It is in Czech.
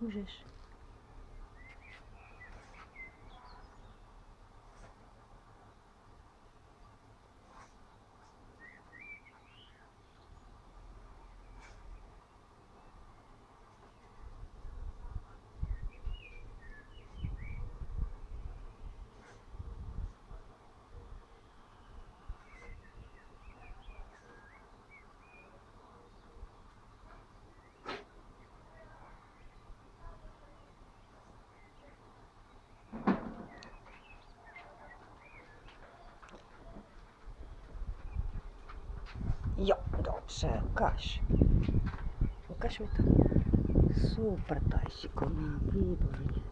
Cujas. Jo, dobře, ukaž. Ukaž mi to. Super, ta je šikovná, výborně.